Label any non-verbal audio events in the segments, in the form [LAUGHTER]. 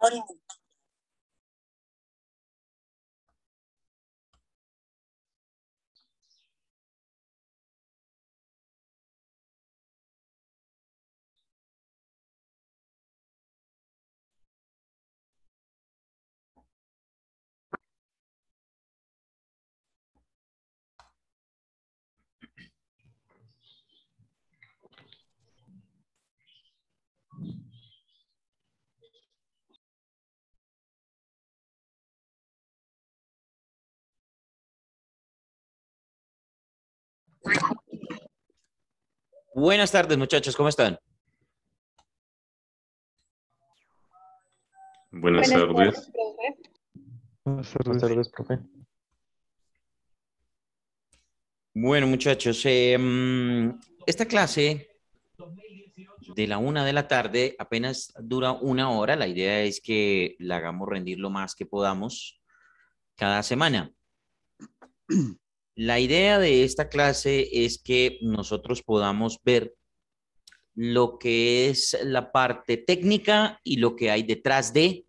What? Buenas tardes, muchachos, ¿cómo están? Buenas, tardes. Buenas tardes, profe. Bueno, muchachos, em, esta clase de la una de la tarde apenas dura una hora. La idea es que la hagamos rendir lo más que podamos cada semana. La idea de esta clase es que nosotros podamos ver lo que es la parte técnica y lo que hay detrás de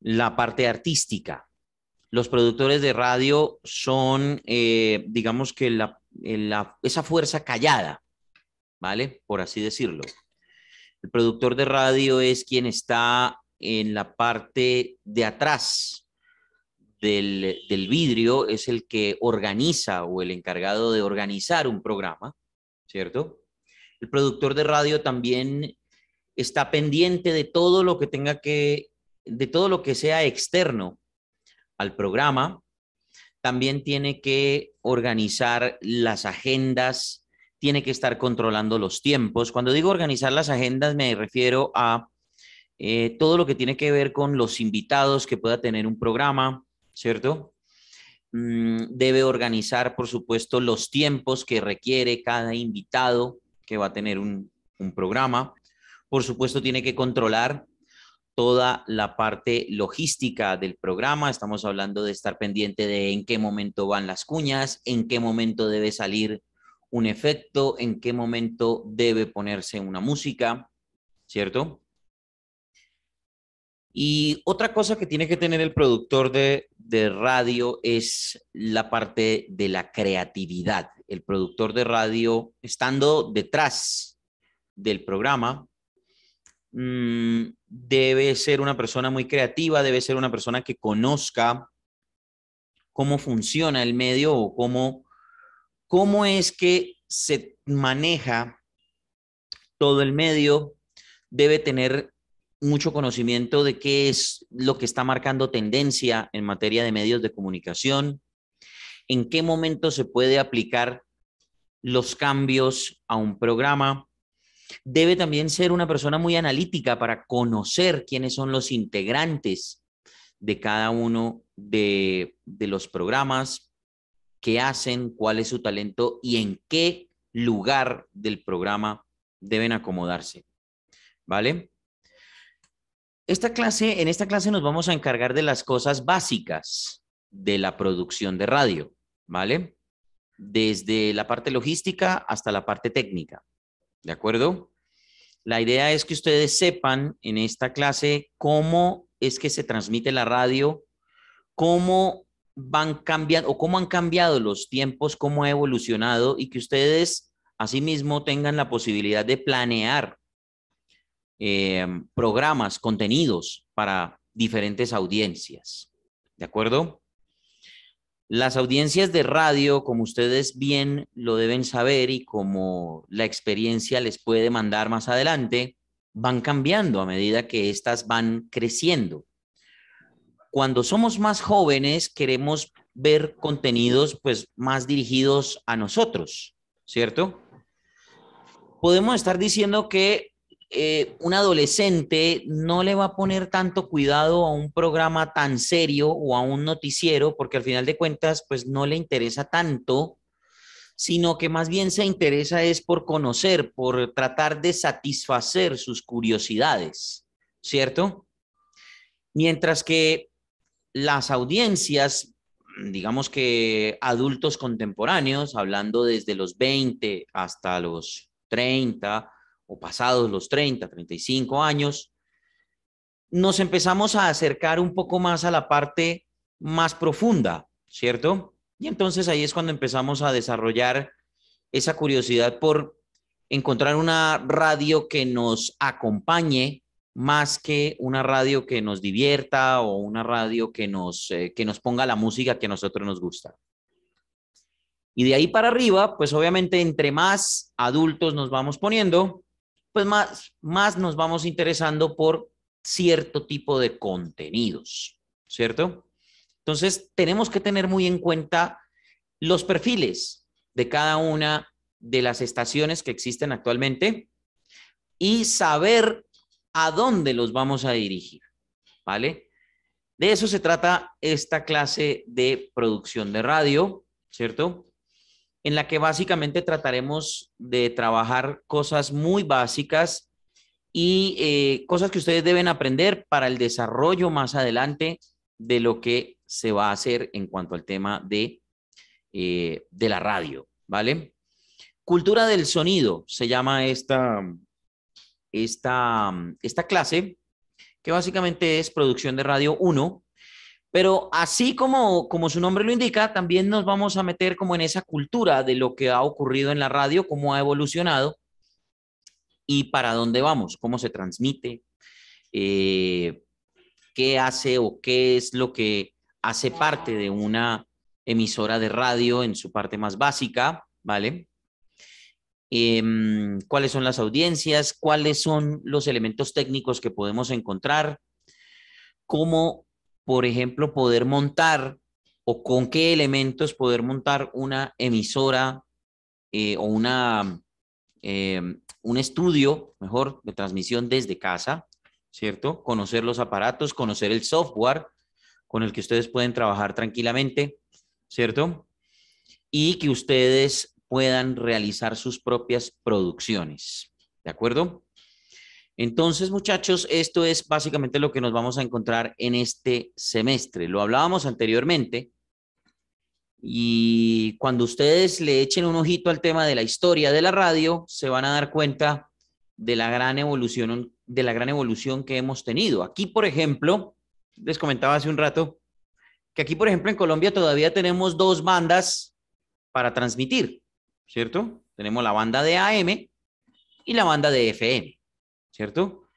la parte artística. Los productores de radio son, eh, digamos que la, esa fuerza callada, ¿vale? Por así decirlo. El productor de radio es quien está en la parte de atrás del, vidrio es el que organiza o el encargado de organizar un programa, ¿cierto? El productor de radio también está pendiente de todo lo que tenga que, de todo lo que sea externo al programa. También tiene que organizar las agendas, tiene que estar controlando los tiempos. Cuando digo organizar las agendas me refiero a eh, todo lo que tiene que ver con los invitados que pueda tener un programa, ¿cierto? Mm, debe organizar, por supuesto, los tiempos que requiere cada invitado que va a tener un, programa. Por supuesto, tiene que controlar toda la parte logística del programa. Estamos hablando de estar pendiente de en qué momento van las cuñas, en qué momento debe salir un efecto, en qué momento debe ponerse una música, ¿cierto? Y otra cosa que tiene que tener el productor de, radio es la parte de la creatividad. El productor de radio, estando detrás del programa, mm, debe ser una persona muy creativa, debe ser una persona que conozca cómo funciona el medio o cómo, cómo es que se maneja todo el medio, debe tener mucho conocimiento de qué es lo que está marcando tendencia en materia de medios de comunicación, en qué momento se puede aplicar los cambios a un programa. Debe también ser una persona muy analítica para conocer quiénes son los integrantes de cada uno de, de los programas, qué hacen, cuál es su talento y en qué lugar del programa deben acomodarse. ¿Vale? Esta clase, en esta clase nos vamos a encargar de las cosas básicas de la producción de radio, ¿vale? Desde la parte logística hasta la parte técnica, ¿de acuerdo? La idea es que ustedes sepan en esta clase cómo es que se transmite la radio, cómo van cambiando o cómo han cambiado los tiempos, cómo ha evolucionado y que ustedes asimismo tengan la posibilidad de planear eh, programas, contenidos para diferentes audiencias. ¿De acuerdo? Las audiencias de radio, como ustedes bien lo deben saber y como la experiencia les puede mandar más adelante, van cambiando a medida que éstas van creciendo. Cuando somos más jóvenes, queremos ver contenidos pues más dirigidos a nosotros, ¿cierto? Podemos estar diciendo que eh, un adolescente no le va a poner tanto cuidado a un programa tan serio o a un noticiero, porque al final de cuentas, pues no le interesa tanto, sino que más bien se interesa es por conocer, por tratar de satisfacer sus curiosidades, ¿cierto? Mientras que las audiencias, digamos que adultos contemporáneos, hablando desde los 20 hasta los 30, o pasados los 30, 35 años, nos empezamos a acercar un poco más a la parte más profunda, ¿cierto? Y entonces ahí es cuando empezamos a desarrollar esa curiosidad por encontrar una radio que nos acompañe más que una radio que nos divierta o una radio que nos, eh, que nos ponga la música que a nosotros nos gusta. Y de ahí para arriba, pues obviamente entre más adultos nos vamos poniendo, pues más, más nos vamos interesando por cierto tipo de contenidos, ¿cierto? Entonces, tenemos que tener muy en cuenta los perfiles de cada una de las estaciones que existen actualmente y saber a dónde los vamos a dirigir, ¿vale? De eso se trata esta clase de producción de radio, ¿cierto? En la que básicamente trataremos de trabajar cosas muy básicas y eh, cosas que ustedes deben aprender para el desarrollo más adelante de lo que se va a hacer en cuanto al tema de, eh, de la radio, ¿vale? Cultura del sonido se llama esta, esta, esta clase, que básicamente es producción de radio 1, pero así como, como su nombre lo indica, también nos vamos a meter como en esa cultura de lo que ha ocurrido en la radio, cómo ha evolucionado y para dónde vamos, cómo se transmite, eh, qué hace o qué es lo que hace parte de una emisora de radio en su parte más básica, ¿vale? Em, cuáles son las audiencias, cuáles son los elementos técnicos que podemos encontrar, cómo, por ejemplo, poder montar o con qué elementos poder montar una emisora eh, o una, em, un estudio, mejor, de transmisión desde casa, ¿cierto? Conocer los aparatos, conocer el software con el que ustedes pueden trabajar tranquilamente, ¿cierto? Y que ustedes puedan realizar sus propias producciones. ¿De acuerdo? Entonces, muchachos, esto es básicamente lo que nos vamos a encontrar en este semestre. Lo hablábamos anteriormente. Y cuando ustedes le echen un ojito al tema de la historia de la radio, se van a dar cuenta de la gran evolución, de la gran evolución que hemos tenido. Aquí, por ejemplo, les comentaba hace un rato que aquí, por ejemplo, en Colombia todavía tenemos dos bandas para transmitir. ¿cierto? Tenemos la banda de AM y la banda de FM, ¿cierto?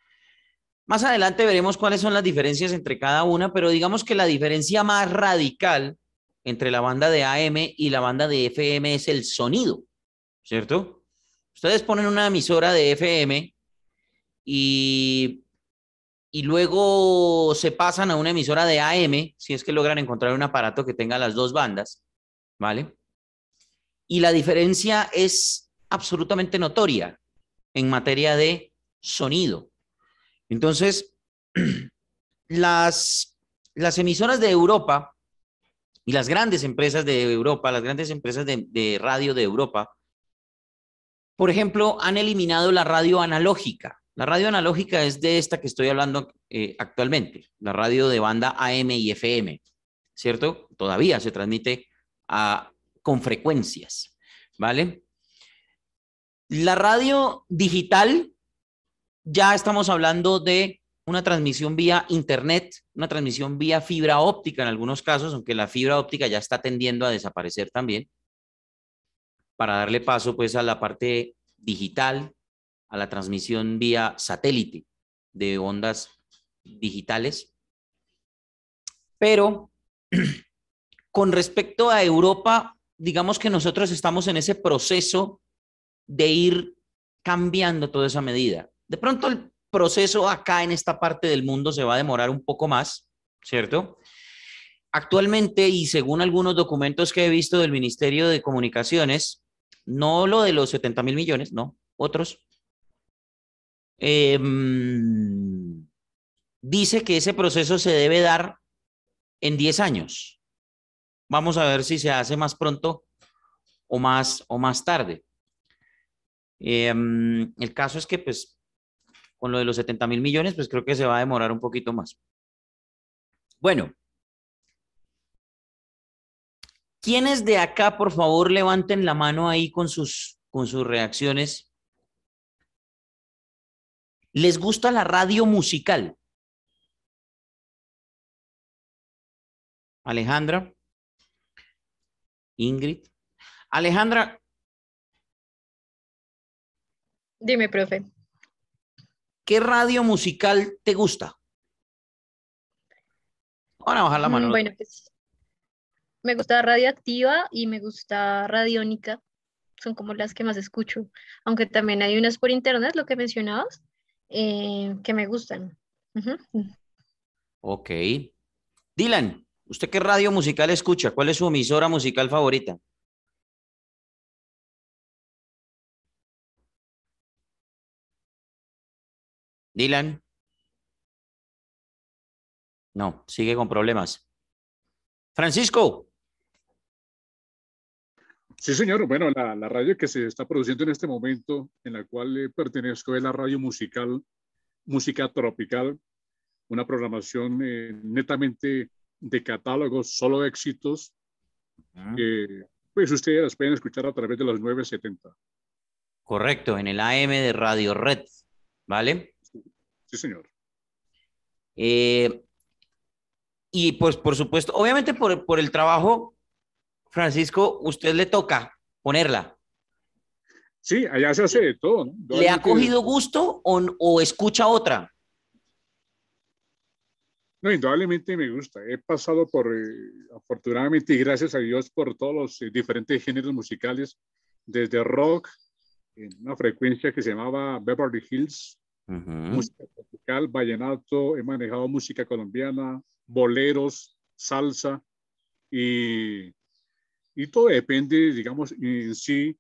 Más adelante veremos cuáles son las diferencias entre cada una, pero digamos que la diferencia más radical entre la banda de AM y la banda de FM es el sonido, ¿cierto? Ustedes ponen una emisora de FM y, y luego se pasan a una emisora de AM, si es que logran encontrar un aparato que tenga las dos bandas, ¿vale? y la diferencia es absolutamente notoria en materia de sonido. Entonces, [CLEARS THROAT] las, las emisoras de Europa y las grandes empresas de Europa, las grandes empresas de, radio de Europa, por ejemplo, han eliminado la radio analógica. La radio analógica es de esta que estoy hablando eh, actualmente, la radio de banda AM y FM, ¿cierto? Todavía se transmite con frecuencias, ¿vale? La radio digital, ya estamos hablando de una transmisión vía internet, una transmisión vía fibra óptica en algunos casos, aunque la fibra óptica ya está tendiendo a desaparecer también, para darle paso pues a la parte digital, a la transmisión vía satélite de ondas digitales. Pero [CLEARS THROAT] con respecto a Europa, digamos que nosotros estamos en ese proceso de ir cambiando toda esa medida. De pronto el proceso acá en esta parte del mundo se va a demorar un poco más, ¿cierto? Actualmente, y según algunos documentos que he visto del Ministerio de Comunicaciones, no lo de los 70 mil millones, no, otros, em, dice que ese proceso se debe dar en 10 años. Vamos a ver si se hace más pronto o más, o más tarde. Em, el caso es que, pues, con lo de los 70 mil millones, pues creo que se va a demorar un poquito más. Bueno, ¿quiénes de acá, por favor, levanten la mano ahí con sus, con sus reacciones? ¿Les gusta la radio musical? Alejandra. Ingrid. Alejandra. Dime, profe. ¿Qué radio musical te gusta? Van a bajar la mano. Mm, bueno, pues me gusta Radioactiva y me gusta Radiónica. Son como las que más escucho. Aunque también hay unas por internet, lo que mencionabas, eh, que me gustan. Ok. Dylan, ¿usted qué radio musical escucha? ¿Cuál es su emisora musical favorita? Dylan. No, sigue con problemas. Francisco. Sí, señor. Bueno, la, radio que se está produciendo en este momento, en la cual pertenezco, es la radio musical, música tropical, una programación eh, netamente de catálogos, solo éxitos, que pues ustedes las pueden escuchar a través de los 970. Correcto, en el AM de Radio Red, ¿vale? Sí, señor. Eh, y pues, por supuesto, obviamente por, por el trabajo, Francisco, usted le toca ponerla. Sí, allá se hace de todo. ¿no? ¿Le ha cogido gusto o, o escucha otra? No, indudablemente me gusta. He pasado por, eh, afortunadamente y gracias a Dios, por todos los eh, diferentes géneros musicales, desde rock, en una frecuencia que se llamaba Beverly Hills, música tropical, vallenato, he manejado música colombiana, boleros, salsa, y, y todo depende, digamos, en sí,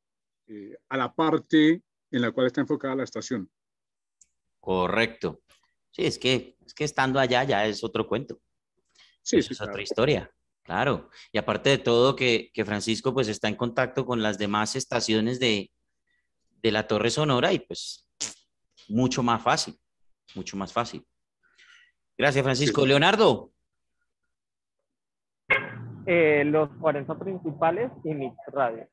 eh, a la parte en la cual está enfocada la estación. Correcto. Sí, es que, es que estando allá ya es otro cuento. Sí, es otra historia, claro. Y aparte de todo, que, que, Francisco pues está en contacto con las demás estaciones de, de la Torre Sonora y pues mucho más fácil, mucho más fácil. Gracias, Francisco. Leonardo. Eh, los 40 principales y Mix Radio.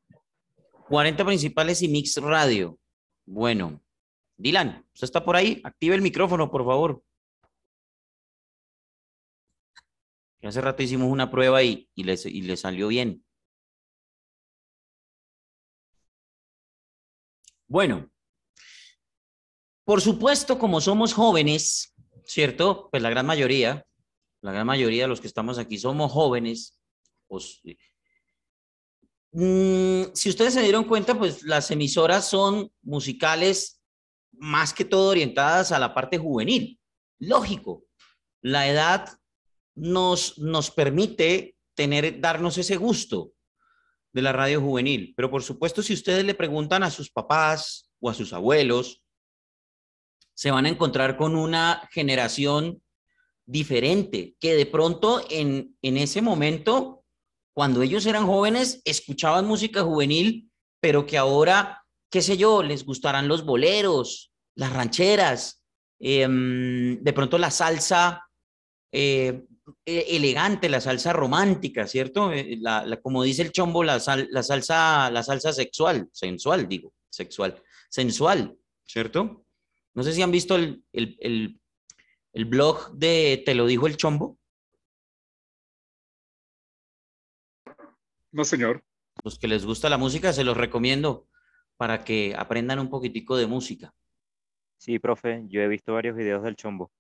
40 principales y Mix Radio. Bueno, Dylan, ¿usted está por ahí? Active el micrófono, por favor. Hace rato hicimos una prueba y, y, le, y le salió bien. Bueno, por supuesto, como somos jóvenes, ¿cierto? Pues la gran mayoría, la gran mayoría de los que estamos aquí somos jóvenes. Pues, mm, si ustedes se dieron cuenta, pues las emisoras son musicales más que todo orientadas a la parte juvenil. Lógico, la edad nos, nos permite tener, darnos ese gusto de la radio juvenil. Pero por supuesto, si ustedes le preguntan a sus papás o a sus abuelos, se van a encontrar con una generación diferente, que de pronto en, en ese momento, cuando ellos eran jóvenes, escuchaban música juvenil, pero que ahora qué sé yo, les gustarán los boleros, las rancheras, em, de pronto la salsa eh, e, elegante, la salsa romántica, ¿cierto? Eh, la, como dice el chombo, la, la, salsa, la salsa sexual, sensual, digo, sexual, sensual, ¿cierto? No sé si han visto el, el, el, el blog de Te lo dijo el chombo. No, señor. Los que les gusta la música, se los recomiendo para que aprendan un poquitico de música. Sí, profe, yo he visto varios videos del Chombo.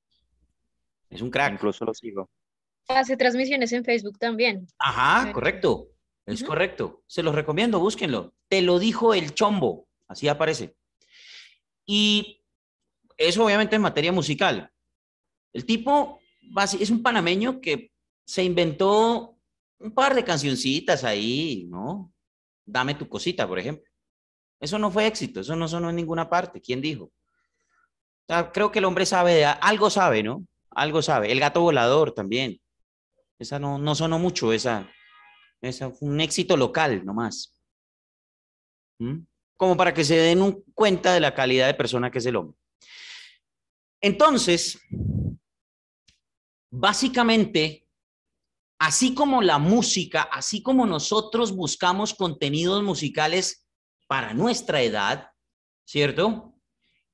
Es un crack. Incluso lo sigo. Hace transmisiones en Facebook también. Ajá, correcto. Es correcto. Se los recomiendo, búsquenlo. Te lo dijo el Chombo. Así aparece. Y eso obviamente en materia musical. El tipo es un panameño que se inventó un par de cancioncitas ahí, ¿no? Dame tu cosita, por ejemplo. Eso no fue éxito, eso no sonó en ninguna parte. ¿Quién dijo? creo que el hombre sabe, algo sabe, ¿no? Algo sabe. El gato volador también. Esa no, no sonó mucho, esa, esa fue un éxito local nomás. ¿Mm? Como para que se den cuenta de la calidad de persona que es el hombre. Entonces, básicamente, así como la música, así como nosotros buscamos contenidos musicales para nuestra edad, ¿cierto?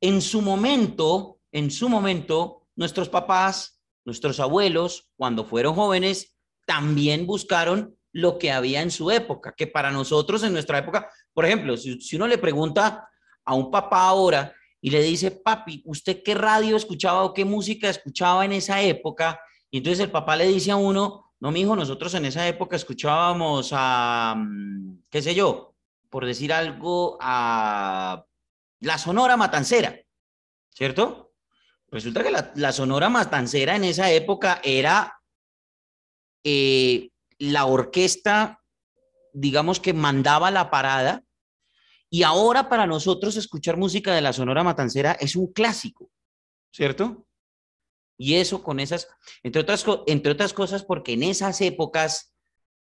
En su momento, en su momento, nuestros papás, nuestros abuelos, cuando fueron jóvenes, también buscaron lo que había en su época, que para nosotros en nuestra época, por ejemplo, si, uno le pregunta a un papá ahora y le dice, papi, ¿usted qué radio escuchaba o qué música escuchaba en esa época? Y entonces el papá le dice a uno, no, mijo, nosotros en esa época escuchábamos a, mm, qué sé yo, por decir algo, a la Sonora Matancera, ¿cierto? Resulta que la, la Sonora Matancera en esa época era eh, la orquesta, digamos que mandaba la parada, y ahora para nosotros escuchar música de la Sonora Matancera es un clásico, ¿cierto? Y eso con esas, entre otras, entre otras cosas, porque en esas épocas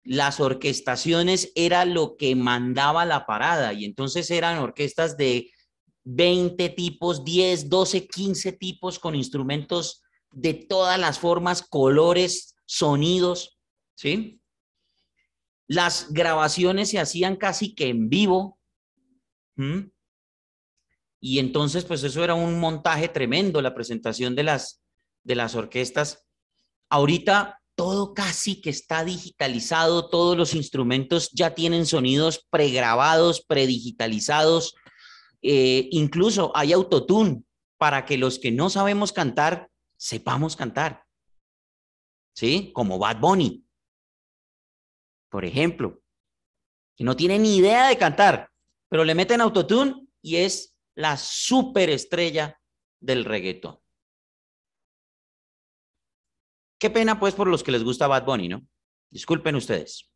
las orquestaciones era lo que mandaba la parada y entonces eran orquestas de 20 tipos, 10, 12, 15 tipos con instrumentos de todas las formas, colores, sonidos, ¿sí? Las grabaciones se hacían casi que en vivo. Y entonces, pues eso era un montaje tremendo, la presentación de las, de las orquestas. Ahorita todo casi que está digitalizado, todos los instrumentos ya tienen sonidos pregrabados, predigitalizados, eh, incluso hay autotune para que los que no sabemos cantar, sepamos cantar. ¿Sí? Como Bad Bunny, por ejemplo, que no tiene ni idea de cantar, pero le meten autotune y es la superestrella del reggaetón. Qué pena pues por los que les gusta Bad Bunny, ¿no? Disculpen ustedes.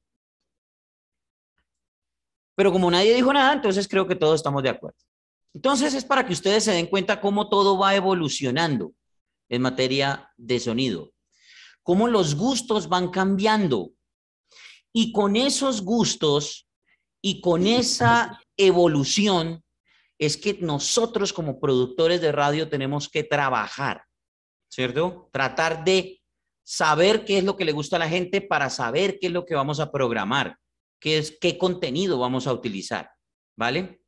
Pero como nadie dijo nada, entonces creo que todos estamos de acuerdo. Entonces es para que ustedes se den cuenta cómo todo va evolucionando en materia de sonido, cómo los gustos van cambiando. Y con esos gustos y con esa evolución es que nosotros como productores de radio tenemos que trabajar, ¿cierto? Tratar de saber qué es lo que le gusta a la gente para saber qué es lo que vamos a programar, qué es qué contenido vamos a utilizar, ¿vale?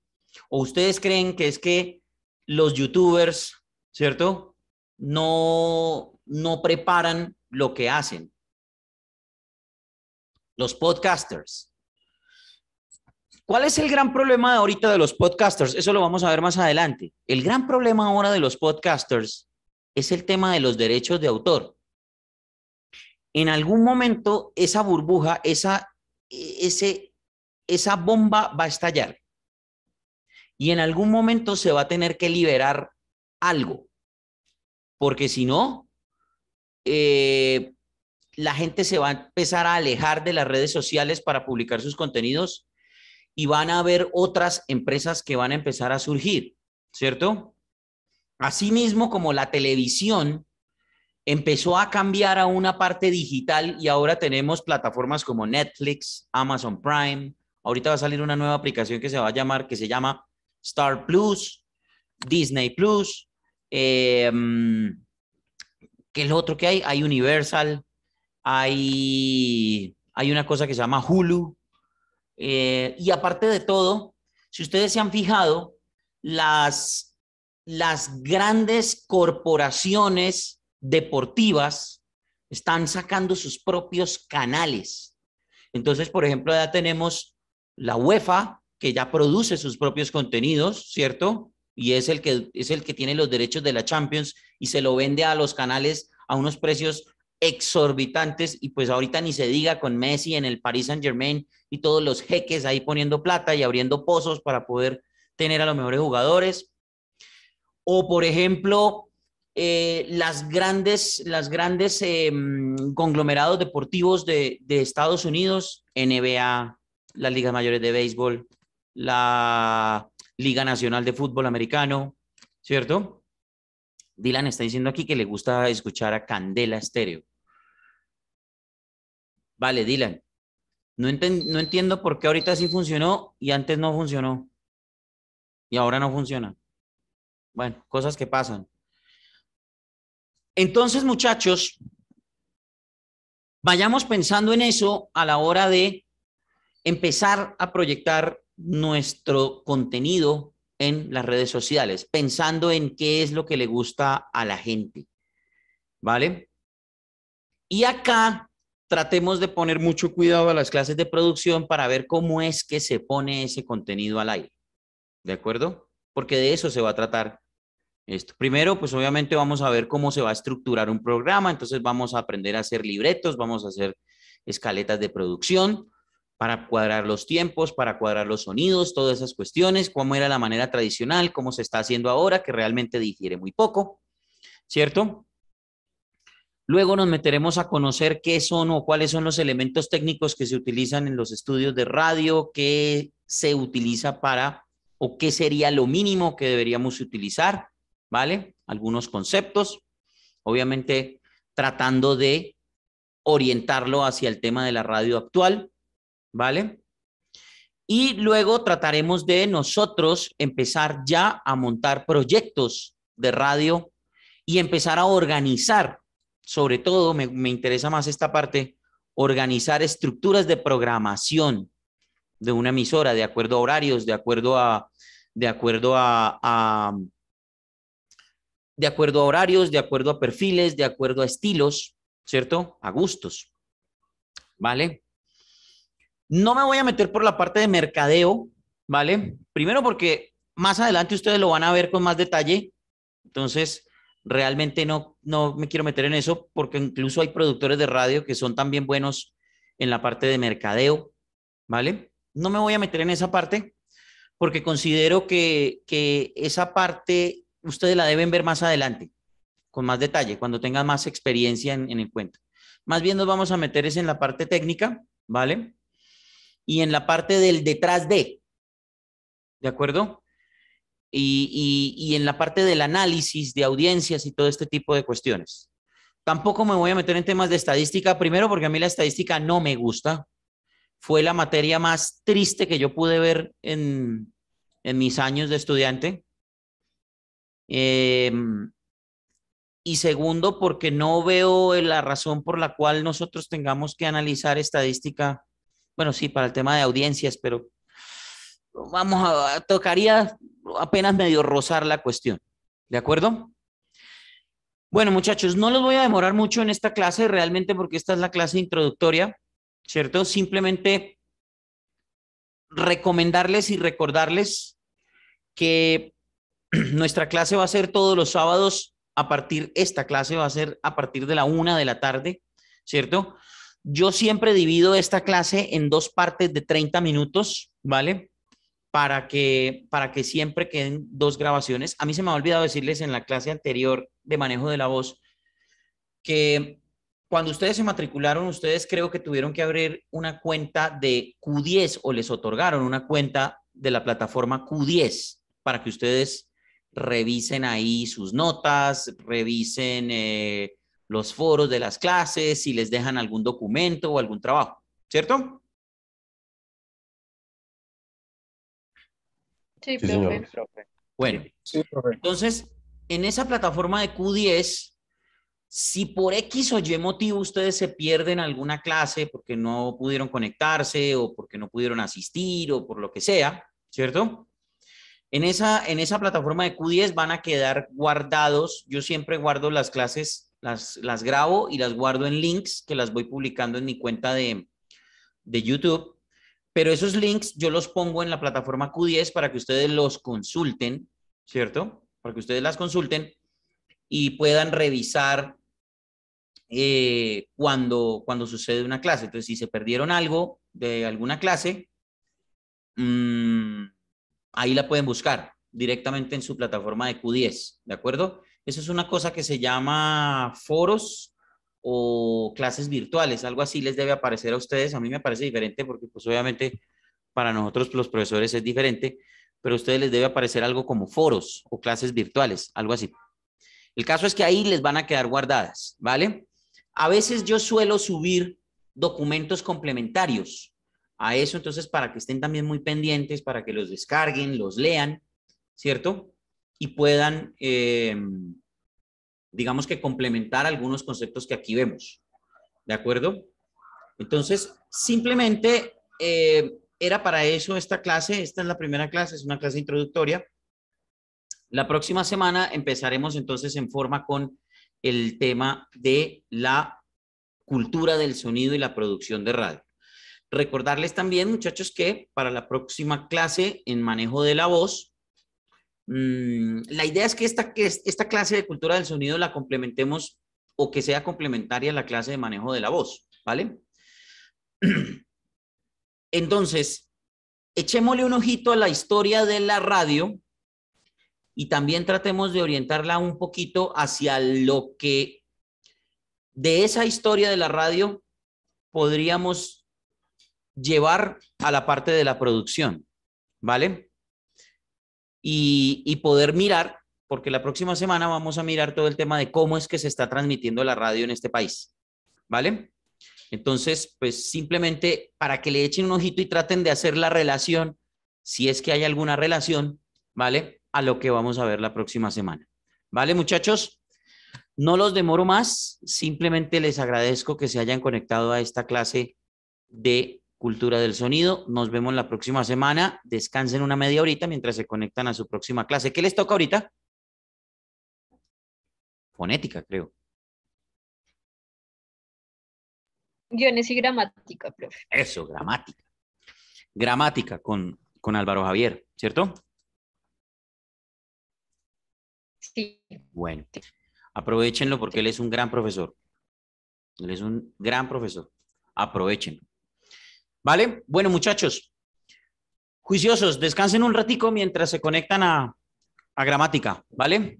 ¿O ustedes creen que es que los youtubers, ¿cierto? No, no preparan lo que hacen. Los podcasters. ¿Cuál es el gran problema ahorita de los podcasters? Eso lo vamos a ver más adelante. El gran problema ahora de los podcasters es el tema de los derechos de autor. En algún momento esa burbuja, esa, ese, esa bomba va a estallar y en algún momento se va a tener que liberar algo, porque si no, eh, la gente se va a empezar a alejar de las redes sociales para publicar sus contenidos y van a haber otras empresas que van a empezar a surgir, ¿cierto? Asimismo, como la televisión empezó a cambiar a una parte digital y ahora tenemos plataformas como Netflix, Amazon Prime, ahorita va a salir una nueva aplicación que se va a llamar, que se llama Star Plus, Disney Plus, eh, ¿qué es lo otro que hay? Hay Universal, hay, hay una cosa que se llama Hulu. Eh, y aparte de todo, si ustedes se han fijado, las, las grandes corporaciones deportivas están sacando sus propios canales. Entonces, por ejemplo, ya tenemos la UEFA, que ya produce sus propios contenidos, ¿cierto? Y es el que es el que tiene los derechos de la Champions y se lo vende a los canales a unos precios exorbitantes y pues ahorita ni se diga con Messi en el Paris Saint-Germain y todos los jeques ahí poniendo plata y abriendo pozos para poder tener a los mejores jugadores. O por ejemplo, eh, las grandes, las grandes em, conglomerados deportivos de, de Estados Unidos, NBA, las ligas mayores de béisbol, la Liga Nacional de Fútbol Americano, ¿cierto? Dylan está diciendo aquí que le gusta escuchar a Candela Estéreo. Vale, Dylan. No, no entiendo por qué ahorita sí funcionó y antes no funcionó. Y ahora no funciona. Bueno, cosas que pasan. Entonces, muchachos, vayamos pensando en eso a la hora de empezar a proyectar nuestro contenido en las redes sociales, pensando en qué es lo que le gusta a la gente. ¿Vale? Y acá tratemos de poner mucho cuidado a las clases de producción para ver cómo es que se pone ese contenido al aire. ¿De acuerdo? Porque de eso se va a tratar esto. Primero, pues obviamente vamos a ver cómo se va a estructurar un programa, entonces vamos a aprender a hacer libretos, vamos a hacer escaletas de producción para cuadrar los tiempos, para cuadrar los sonidos, todas esas cuestiones, cómo era la manera tradicional, cómo se está haciendo ahora, que realmente difiere muy poco, ¿cierto? Luego nos meteremos a conocer qué son o cuáles son los elementos técnicos que se utilizan en los estudios de radio, qué se utiliza para o qué sería lo mínimo que deberíamos utilizar, ¿vale? Algunos conceptos, obviamente tratando de orientarlo hacia el tema de la radio actual, ¿vale? Y luego trataremos de nosotros empezar ya a montar proyectos de radio y empezar a organizar, sobre todo me, interesa más esta parte, organizar estructuras de programación de una emisora de acuerdo a horarios, de acuerdo a, de acuerdo a de acuerdo a horarios, de acuerdo a perfiles, de acuerdo a estilos, ¿cierto? A gustos. ¿Vale? No me voy a meter por la parte de mercadeo, ¿vale? Primero porque más adelante ustedes lo van a ver con más detalle. Entonces, realmente no, no me quiero meter en eso porque incluso hay productores de radio que son también buenos en la parte de mercadeo, ¿vale? No me voy a meter en esa parte porque considero que, que esa parte ustedes la deben ver más adelante, con más detalle, cuando tengan más experiencia en, el cuento. Más bien nos vamos a meter es en la parte técnica, ¿vale? Y en la parte del detrás de, ¿de acuerdo? Y, y, en la parte del análisis de audiencias y todo este tipo de cuestiones. Tampoco me voy a meter en temas de estadística, primero porque a mí la estadística no me gusta. Fue la materia más triste que yo pude ver en, en mis años de estudiante. Em, y segundo, porque no veo la razón por la cual nosotros tengamos que analizar estadística, bueno, sí, para el tema de audiencias, pero vamos a, tocaría apenas medio rozar la cuestión. ¿De acuerdo? Bueno, muchachos, no los voy a demorar mucho en esta clase realmente porque esta es la clase introductoria, ¿cierto? Simplemente recomendarles y recordarles que [CLEARS THROAT] nuestra clase va a ser todos los sábados a partir, esta clase va a ser a partir de la una de la tarde, ¿cierto? Yo siempre divido esta clase en dos partes de 30 minutos, ¿vale? Para que, para que siempre queden dos grabaciones. A mí se me ha olvidado decirles en la clase anterior de manejo de la voz que cuando ustedes se matricularon, ustedes creo que tuvieron que abrir una cuenta de Q10 o les otorgaron una cuenta de la plataforma Q10 para que ustedes revisen ahí sus notas, revisen eh, los foros de las clases, si les dejan algún documento o algún trabajo, ¿cierto? Sí, profe. Bueno, entonces, en esa plataforma de Q10, si por X o Y motivo ustedes se pierden alguna clase porque no pudieron conectarse o porque no pudieron asistir o por lo que sea, ¿cierto? En esa, en esa plataforma de Q10 van a quedar guardados. Yo siempre guardo las clases, las, las grabo y las guardo en links que las voy publicando en mi cuenta de, de YouTube. Pero esos links yo los pongo en la plataforma Q10 para que ustedes los consulten, ¿cierto? Para que ustedes las consulten y puedan revisar eh, cuando, cuando sucede una clase. Entonces, si se perdieron algo de alguna clase, mmm, ahí la pueden buscar directamente en su plataforma de Q10, ¿de acuerdo? Eso es una cosa que se llama foros o clases virtuales, algo así les debe aparecer a ustedes. A mí me parece diferente porque pues obviamente para nosotros los profesores es diferente, pero a ustedes les debe aparecer algo como foros o clases virtuales, algo así. El caso es que ahí les van a quedar guardadas, ¿vale? A veces yo suelo subir documentos complementarios a eso, entonces, para que estén también muy pendientes, para que los descarguen, los lean, ¿cierto? Y puedan, eh, digamos que complementar algunos conceptos que aquí vemos, ¿de acuerdo? Entonces, simplemente eh, era para eso esta clase, esta es la primera clase, es una clase introductoria. La próxima semana empezaremos entonces en forma con el tema de la cultura del sonido y la producción de radio. Recordarles también, muchachos, que para la próxima clase en manejo de la voz, la idea es que esta, que esta clase de cultura del sonido la complementemos o que sea complementaria a la clase de manejo de la voz, ¿vale? [CLEARS THROAT] Entonces, echémosle un ojito a la historia de la radio y también tratemos de orientarla un poquito hacia lo que de esa historia de la radio podríamos llevar a la parte de la producción, ¿vale? Y, poder mirar, porque la próxima semana vamos a mirar todo el tema de cómo es que se está transmitiendo la radio en este país, ¿vale? Entonces, pues simplemente para que le echen un ojito y traten de hacer la relación, si es que hay alguna relación, ¿vale? A lo que vamos a ver la próxima semana. ¿Vale, muchachos? No los demoro más, simplemente les agradezco que se hayan conectado a esta clase de cultura del sonido. Nos vemos la próxima semana. Descansen una media horita mientras se conectan a su próxima clase. ¿Qué les toca ahorita? Fonética, creo. Guiones y gramática, profe. Eso, gramática. Gramática con, con Álvaro Javier, ¿cierto? Sí. Bueno, aprovechenlo porque él es un gran profesor. Él es un gran profesor. Aprovechenlo. ¿Vale? Bueno, muchachos, juiciosos, descansen un ratico mientras se conectan a, a gramática, ¿vale?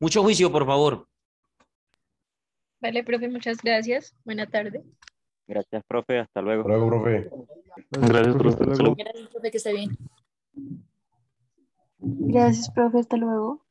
Mucho juicio, por favor. Vale, profe, muchas gracias. Buena tarde. Gracias, profe. Hasta luego. Hasta luego, profe. Gracias, profe. Hasta luego. Gracias, profe, que esté bien. Gracias, profe. Hasta luego.